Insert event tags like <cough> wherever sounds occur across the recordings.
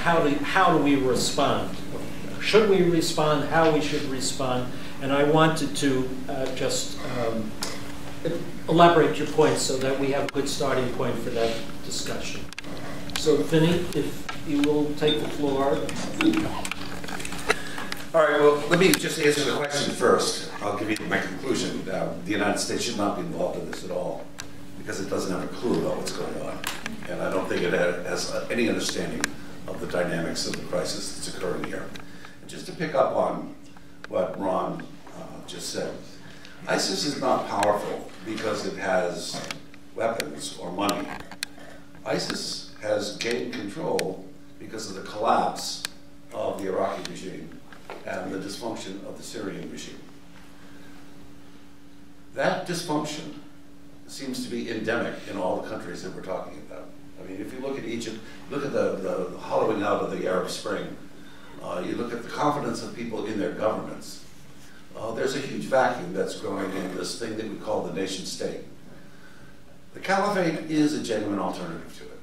how do, how do we respond? Should we respond, how we should respond? And I wanted to uh, just um, elaborate your points so that we have a good starting point for that discussion. So Vinny, if you will take the floor. All right, well, let me just answer the question first. I'll give you my conclusion. Uh, the United States should not be involved in this at all because it doesn't have a clue about what's going on. And I don't think it has any understanding the dynamics of the crisis that's occurring here. Just to pick up on what Ron uh, just said, ISIS is not powerful because it has weapons or money. ISIS has gained control because of the collapse of the Iraqi regime and the dysfunction of the Syrian regime. That dysfunction seems to be endemic in all the countries that we're talking about. I mean, if you look at Egypt, look at the, the hollowing out of the Arab Spring, uh, you look at the confidence of people in their governments, uh, there's a huge vacuum that's growing in this thing that we call the nation state. The caliphate is a genuine alternative to it.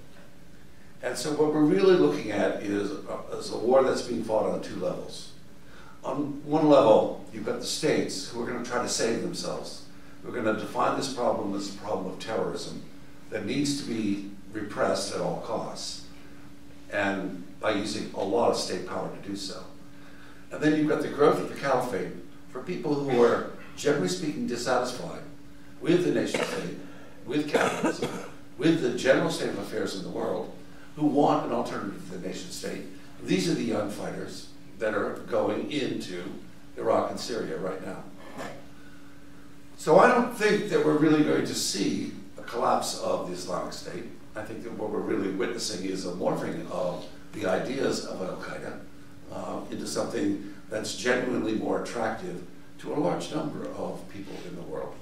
And so what we're really looking at is is a war that's being fought on two levels. On one level, you've got the states who are going to try to save themselves. We're going to define this problem as a problem of terrorism that needs to be repressed at all costs, and by using a lot of state power to do so. And then you've got the growth of the caliphate for people who are, generally speaking, dissatisfied with the nation state, with capitalism, with the general state of affairs in the world, who want an alternative to the nation state. These are the young fighters that are going into Iraq and Syria right now. So I don't think that we're really going to see collapse of the Islamic State. I think that what we're really witnessing is a morphing of the ideas of Al Qaeda uh, into something that's genuinely more attractive to a large number of people in the world.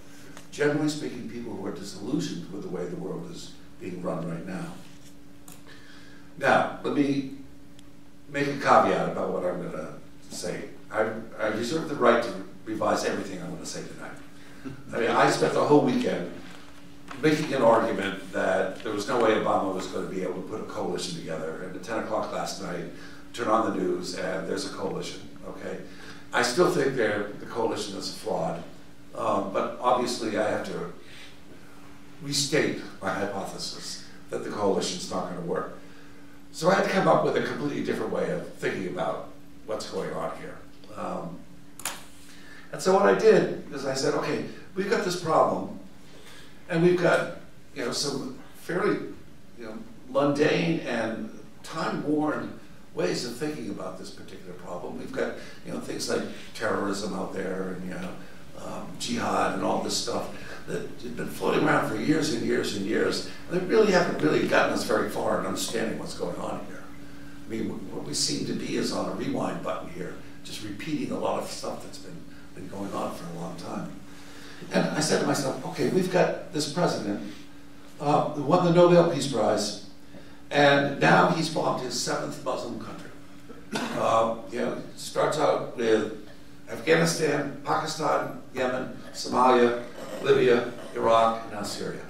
Generally speaking, people who are disillusioned with the way the world is being run right now. Now, let me make a caveat about what I'm going to say. I, I reserve the right to revise everything I'm going to say tonight. I mean, I spent the whole weekend making an argument that there was no way Obama was going to be able to put a coalition together. And at 10 o'clock last night, turn on the news and there's a coalition, okay? I still think the coalition is flawed, um, but obviously I have to restate my hypothesis that the coalition is not going to work. So I had to come up with a completely different way of thinking about what's going on here. Um, and so what I did is I said, okay, we've got this problem, and we've got you know some fairly you know mundane and time-worn ways of thinking about this particular problem. We've got you know things like terrorism out there, and you know um, jihad and all this stuff that have been floating around for years and years and years. And they really haven't really gotten us very far in understanding what's going on here. I mean, what we seem to be is on a rewind button here, just repeating a lot of stuff that's been, been going on for a long time. And I said to myself, okay, we've got this president uh, who won the Nobel Peace Prize, and now he's bombed his seventh Muslim country. Uh, you know, starts out with Afghanistan, Pakistan, Yemen, Somalia, Libya, Iraq, and now Syria.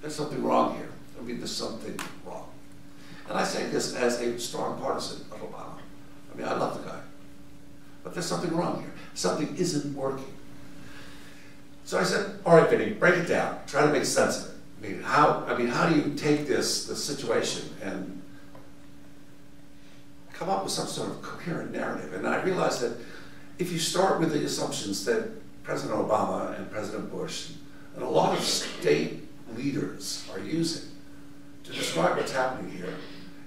There's something wrong here. I mean, there's something wrong. And I say this as a strong partisan of Obama. I mean, I love the guy. But there's something wrong here. Something isn't working. So I said, all right, Vinny, break it down. Try to make sense of it. I mean, how, I mean, how do you take this, situation and come up with some sort of coherent narrative? And I realized that if you start with the assumptions that President Obama and President Bush and a lot of state leaders are using to describe what's happening here,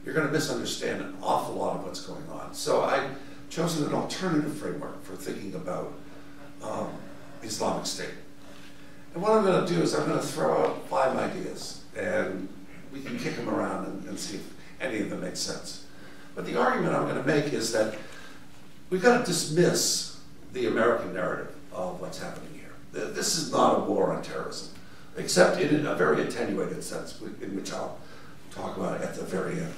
you're going to misunderstand an awful lot of what's going on. So I chosen an alternative framework for thinking about um, Islamic State. And what I'm going to do is I'm going to throw out five ideas, and we can kick them around and, and see if any of them make sense. But the argument I'm going to make is that we've got to dismiss the American narrative of what's happening here. This is not a war on terrorism, except in a very attenuated sense, in which I'll talk about at the very end.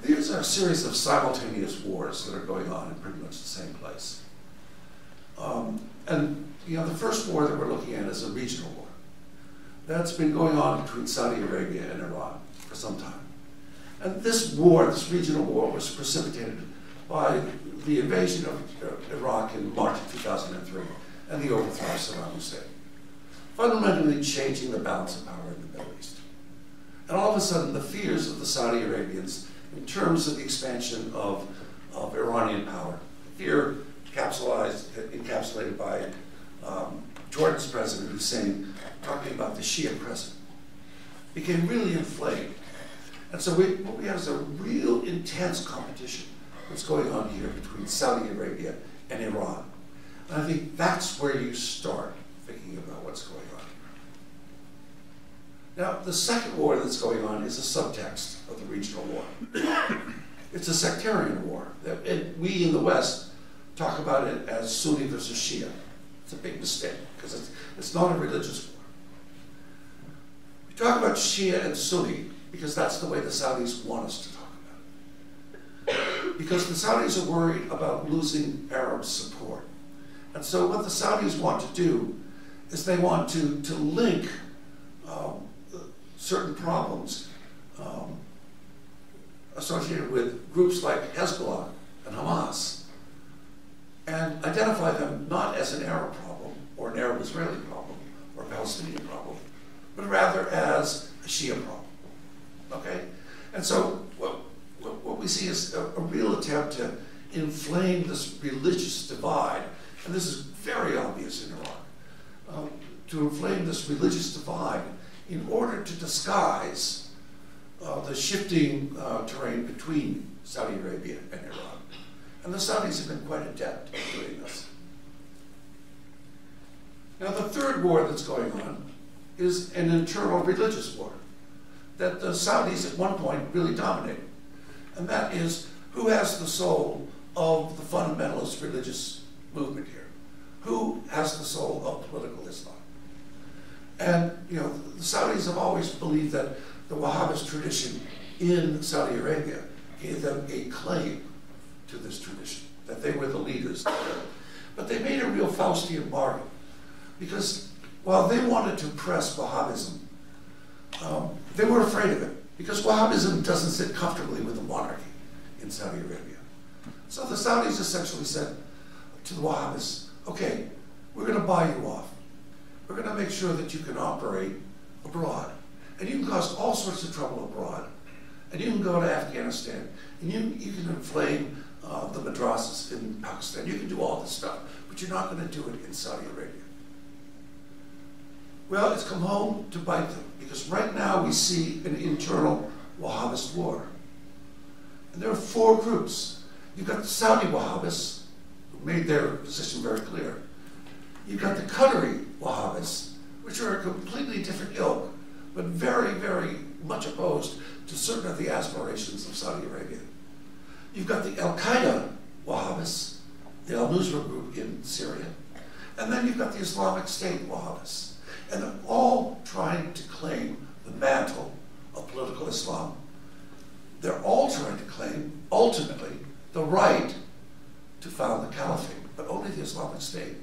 These are a series of simultaneous wars that are going on in pretty much the same place. Um, and you know, the first war that we're looking at is a regional war. That's been going on between Saudi Arabia and Iran for some time. And this war, this regional war, was precipitated by the invasion of uh, Iraq in March of 2003 and the overthrow of Saddam Hussein, fundamentally changing the balance of power in the Middle East. And all of a sudden, the fears of the Saudi Arabians in terms of the expansion of, of Iranian power, fear capsulized, encapsulated by um, Jordan's president Hussein talking about the Shia crescent, became really inflamed. And so we, what we have is a real intense competition that's going on here between Saudi Arabia and Iran. And I think that's where you start thinking about what's going on. Now, the second war that's going on is a subtext of the regional war. <coughs> it's a sectarian war. And we in the West talk about it as Sunni versus Shia. It's a big mistake because it's, it's not a religious war. We talk about Shia and Sunni because that's the way the Saudis want us to talk about it. Because the Saudis are worried about losing Arab support. And so what the Saudis want to do is they want to, to link um, certain problems um, associated with groups like Hezbollah and Hamas and identify them not as an Arab problem or an Arab-Israeli problem or a Palestinian problem, but rather as a Shia problem. Okay? And so what, what, we see is a, a, real attempt to inflame this religious divide, and this is very obvious in Iraq, um, to inflame this religious divide in order to disguise uh, the shifting uh, terrain between Saudi Arabia and Iran. And the Saudis have been quite adept at doing this. Now, the third war that's going on is an internal religious war that the Saudis at one point really dominated. And that is who has the soul of the fundamentalist religious movement here? Who has the soul of political Islam? And, you know, the Saudis have always believed that the Wahhabist tradition in Saudi Arabia gave them a claim to this tradition, that they were the leaders. But they made a real Faustian bargain because while they wanted to press Wahhabism, um, they were afraid of it because Wahhabism doesn't sit comfortably with the monarchy in Saudi Arabia. So the Saudis essentially said to the Wahhabis, okay, we're going to buy you off. We're going to make sure that you can operate abroad. And you can cause all sorts of trouble abroad. And you can go to Afghanistan, and you, you can inflame uh, the madrasas in Pakistan. You can do all this stuff, but you're not going to do it in Saudi Arabia. Well, it's come home to bite them, because right now we see an internal Wahhabist war. And there are four groups. You've got the Saudi Wahhabists, who made their position very clear. You've got the Qatari Wahhabists, which are a completely different ilk, but very, very much opposed to certain of the aspirations of Saudi Arabia. You've got the Al Qaeda Wahhabists, the Al Nusra group in Syria, and then you've got the Islamic State Wahhabists. And they're all trying to claim the mantle of political Islam. They're all trying to claim, ultimately, the right to found the caliphate, but only the Islamic State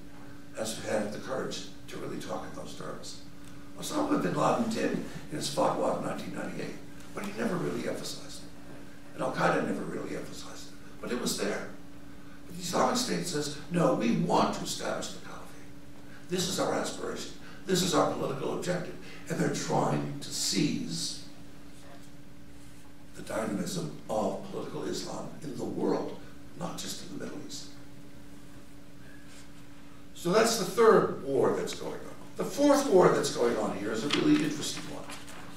has had the courage to really talk in those terms. Osama bin Laden did in his fatwa of 1998, but he never really emphasized. And Al Qaeda never really emphasized it, but it was there. But the Islamic State says, no, we want to establish the caliphate. This is our aspiration. This is our political objective. And they're trying to seize the dynamism of political Islam in the world, not just in the Middle East. So that's the third war that's going on. The fourth war that's going on here is a really interesting one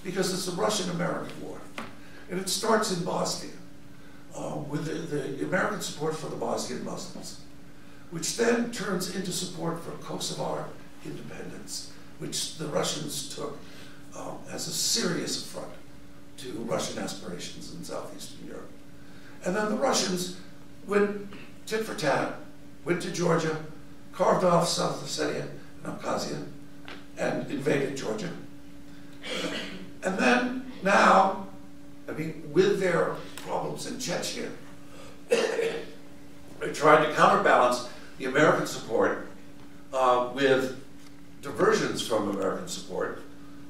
because it's a Russian-American war. And it starts in Bosnia uh, with the, the, American support for the Bosnian Muslims, which then turns into support for Kosovar independence which the Russians took um, as a serious affront to Russian aspirations in southeastern Europe. And then the Russians went tit for tat, went to Georgia, carved off South Ossetia and Abkhazia, and invaded Georgia. And then now, I mean, with their problems in Chechnya, they tried to counterbalance the American support uh, with diversions from American support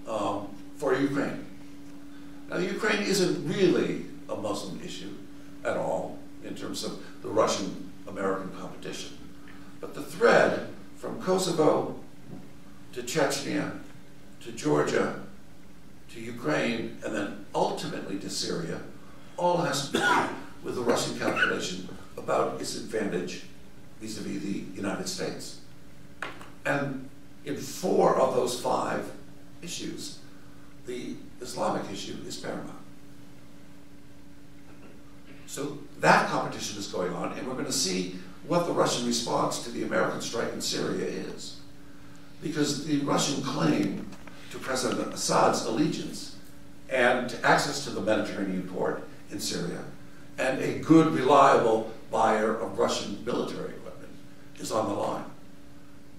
um, for Ukraine. Now, Ukraine isn't really a Muslim issue at all in terms of the Russian-American competition. But the thread from Kosovo to Chechnya to Georgia to Ukraine and then ultimately to Syria all has to do with the Russian calculation about its advantage vis-a-vis the United States. And in four of those five issues, the Islamic issue is paramount. So that competition is going on, and we're going to see what the Russian response to the American strike in Syria is. Because the Russian claim to President Assad's allegiance and access to the Mediterranean port in Syria and a good, reliable buyer of Russian military equipment is on the line.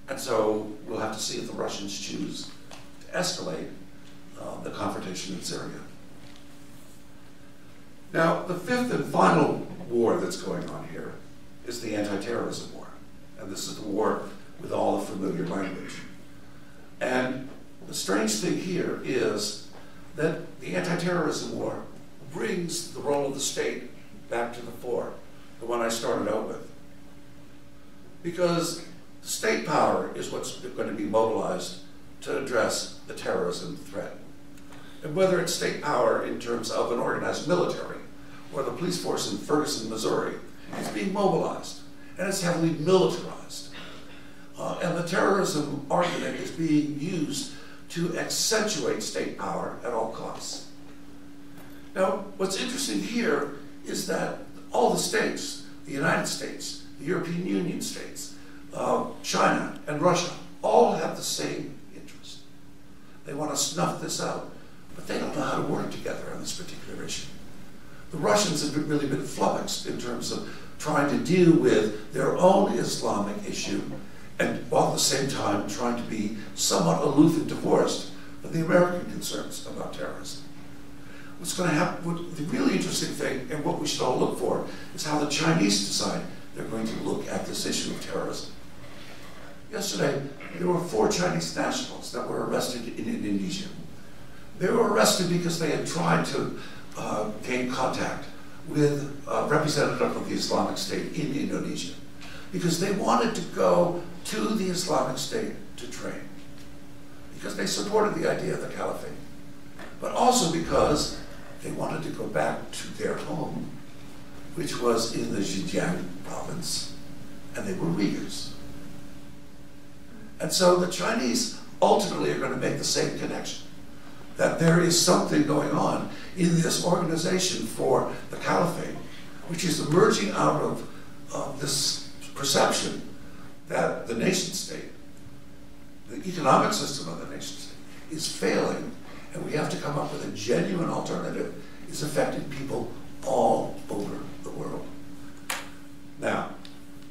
And so we'll have to see if the Russians choose to escalate uh, the confrontation in Syria. Now, the fifth and final war that's going on here is the anti-terrorism war. And this is the war with all the familiar language. And the strange thing here is that the anti-terrorism war brings the role of the state back to the fore, the one I started out with. Because state power is what's going to be mobilized to address the terrorism threat. And whether it's state power in terms of an organized military or the police force in Ferguson, Missouri, is being mobilized and it's heavily militarized. Uh, and the terrorism argument is being used to accentuate state power at all costs. Now, what's interesting here is that all the states, the United States, the European Union states, uh, China, and Russia, all have the same interest. They want to snuff this out, but they don't know how to work together on this particular issue. The Russians have been, really been flummoxed in terms of trying to deal with their own Islamic issue and while at the same time trying to be somewhat aloof and divorced from the American concerns about terrorism. What's going to happen, what, the really interesting thing, and what we should all look for, is how the Chinese decide they're going to look at this issue of terrorism. Yesterday, there were four Chinese nationals that were arrested in Indonesia. They were arrested because they had tried to uh, gain contact with a representative of the Islamic State in Indonesia because they wanted to go to the Islamic State to train because they supported the idea of the caliphate, but also because they wanted to go back to their home, which was in the Xinjiang province, and they were Uyghurs. And so the Chinese ultimately are going to make the same connection that there is something going on in this organization for the caliphate, which is emerging out of uh, this perception that the nation state, the economic system of the nation state, is failing, and we have to come up with a genuine alternative, is affecting people all over the world. Now,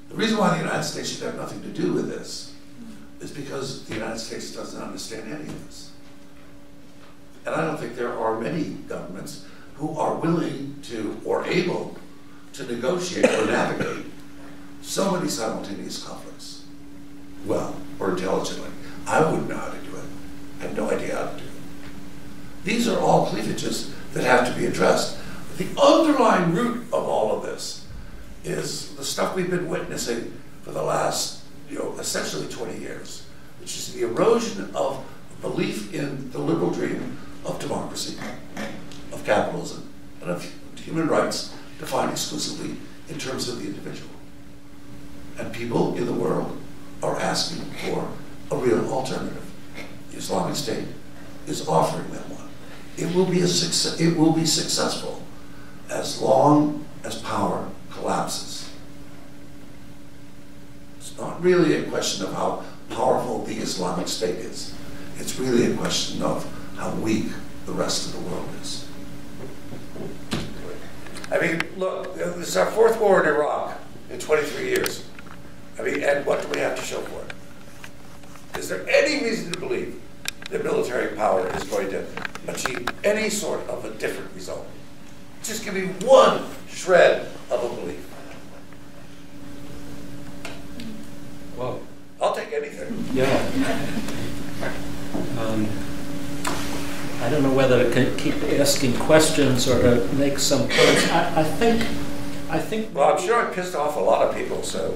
the reason why the United States should have nothing to do with this is because the United States doesn't understand any of this. And I don't think there are many governments who are willing to or able to negotiate or navigate so many simultaneous conflicts well or intelligently. I wouldn't know how to do it. I have no idea how to do it. These are all cleavages that have to be addressed. The underlying root of all of this is the stuff we've been witnessing for the last, you know, essentially 20 years, which is the erosion of belief in the liberal dream of democracy, of capitalism, and of human rights defined exclusively in terms of the individual. And people in the world are asking for a real alternative. The Islamic State is offering them one. It will be, a success, it will be successful as long as power collapses. It's not really a question of how powerful the Islamic State is. It's really a question of how weak the rest of the world is. I mean, look, this is our fourth war in Iraq in 23 years. I mean, and what do we have to show for it? Is there any reason to believe that military power is going to achieve any sort of a different result? Just give me one shred of a belief. Well, I'll take anything. yeah. Um, I don't know whether to keep asking questions or to make some points. I, I think, I think. Well, I'm sure I pissed off a lot of people, so